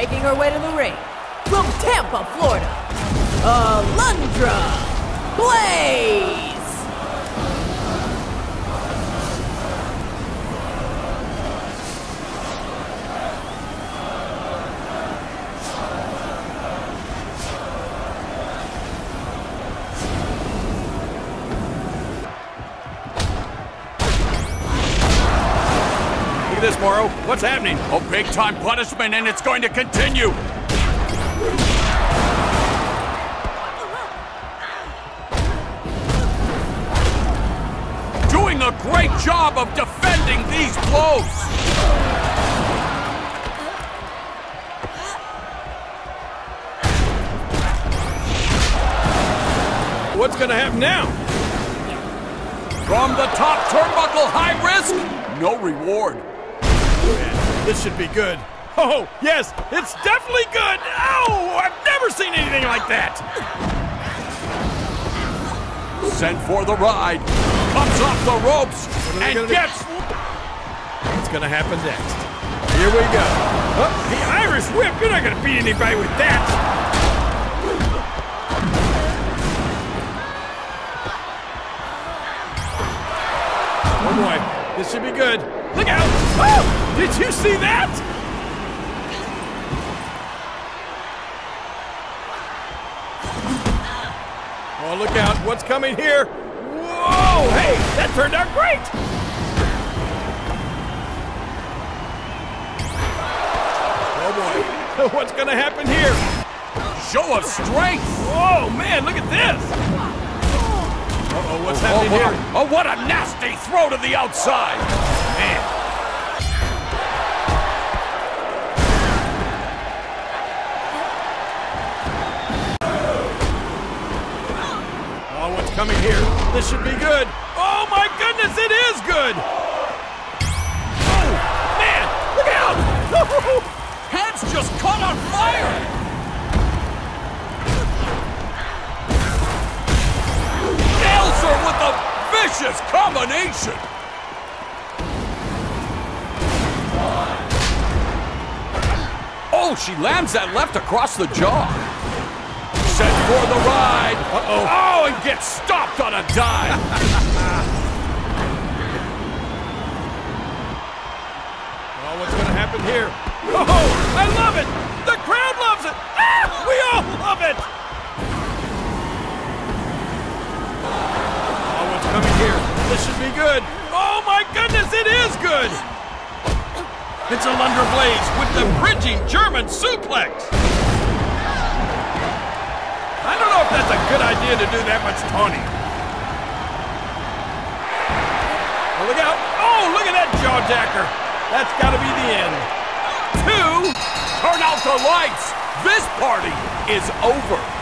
making her way to the ring. From Tampa, Florida, Alundra Blayze! At this, Morrow. What's happening? A big time punishment, and it's going to continue. Doing a great job of defending these blows. What's gonna happen now? From the top turnbuckle, high risk, no reward. Man, this should be good. Oh, yes, it's definitely good. Oh, I've never seen anything like that. Sent for the ride, comes off the ropes, and gets What's gonna happen next? Here we go. Oh, the Irish whip. You're not gonna beat anybody with that. Oh boy, this should be good. Look out! Oh, did you see that? Oh, look out! What's coming here? Whoa! Hey, that turned out great. Oh boy, what's gonna happen here? show of strength. Oh man, look at this! Uh-oh, what's Oh, happening what here? oh, what a nasty throw to the outside. Coming here? This should be good. Oh my goodness, it is good! Oh, man, look out! Head's just caught on fire. With a vicious combination. Oh, she lands that left across the jaw. Sent for the ride. Uh-oh. Oh, and gets stopped on a dime. Oh, what's gonna happen here? Oh, I love it! The crowd loves it! Ah, we all love it! Oh, what's coming here? This should be good. Oh my goodness, it is good! It's Alundra Blayze with the bridging German suplex. I don't know if that's a good idea to do that much taunting. Oh, look out! Oh, look at that jaw jacker! That's got to be the end. Two. Turn out the lights. This party is over.